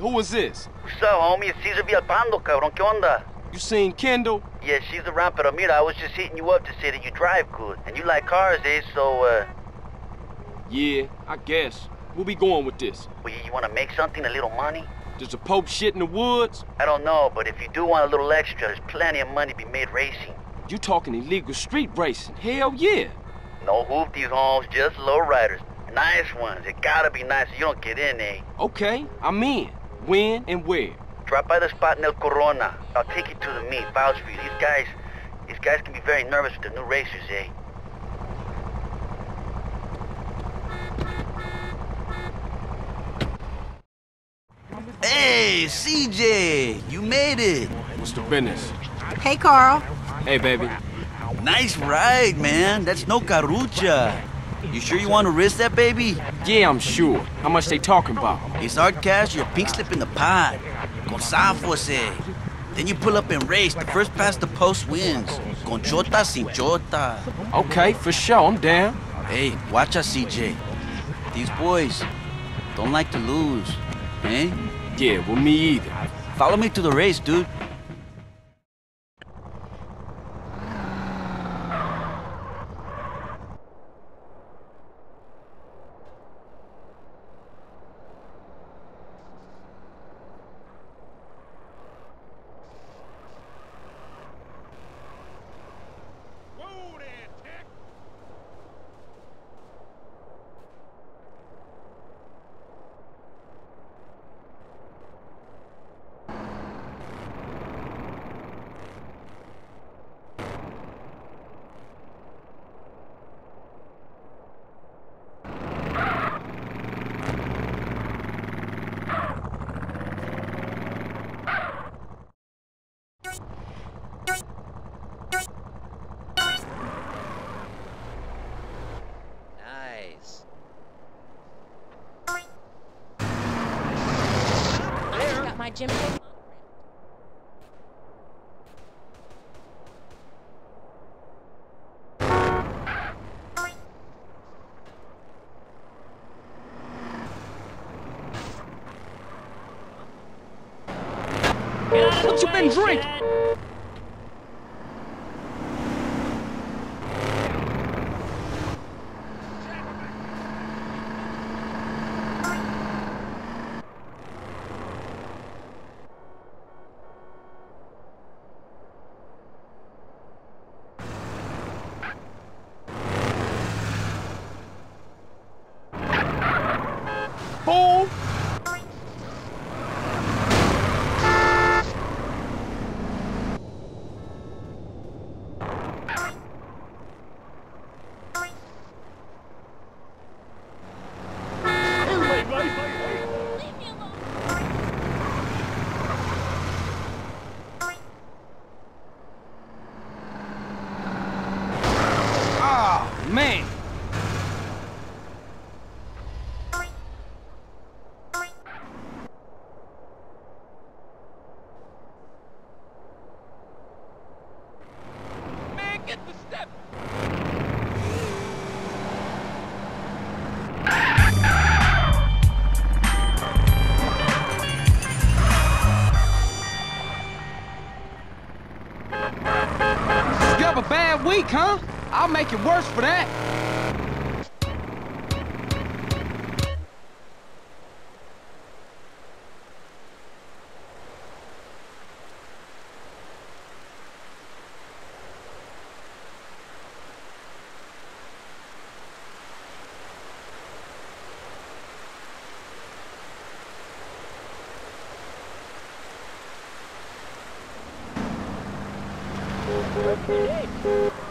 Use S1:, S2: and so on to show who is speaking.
S1: Who is this?
S2: What's up, homie? It's Cesar Villalpando, cabrón. ¿Qué onda?
S1: You seen Kendl?
S2: Yeah, she's around, pero mira, I was just hitting you up to say that you drive good. And you like cars, eh? So, uh,
S1: Yeah, I guess. Where we going with this?
S2: well, you want to make something, a little money?
S1: Does the Pope shit in the woods?
S2: I don't know, but if you do want a little extra, there's plenty of money to be made racing.
S1: You talking illegal street racing? Hell yeah.
S2: No hoopties, homes, just low riders. Nice ones. It gotta be nice so you don't get in, eh?
S1: Okay, I'm in. When and where?
S2: Drop by the spot in El Corona. I'll take you to the meet, vouch for you. These guys, these guys can be very nervous with the new racers, eh?
S3: Hey, CJ, you made it.
S1: What's the business?
S4: Hey, Carl.
S1: Hey, baby.
S3: Nice ride, man. That's no carucha. You sure you want to risk that, baby?
S1: Yeah, I'm sure. How much they talking about?
S3: It's hard cash, your pink slip in the pot. Con safos, eh? Then you pull up and race. The first past the post wins. Con chota sin chota.
S1: Okay, for sure, I'm down.
S3: Hey, watch us, CJ. These boys don't like to lose, eh?
S1: Yeah, well, me either.
S3: Follow me to the race, dude.
S5: Nice.
S6: Coat.
S1: What you been drinking? I'll make it worse for that. Hey!